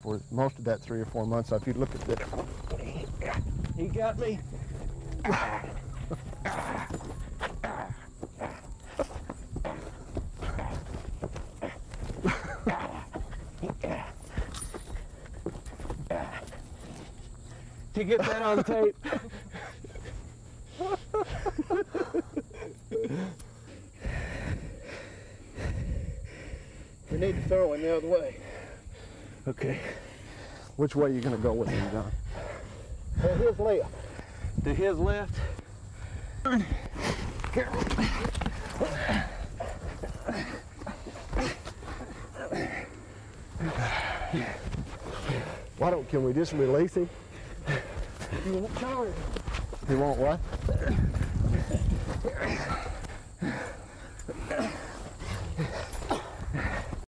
for most of that three or four months. So if you look at this, he got me. to get that on tape. we need to throw him the other way. Okay. Which way are you going to go with him, John? To his left. To his left? Why don't, can we just release him? You won't charge. He won't what?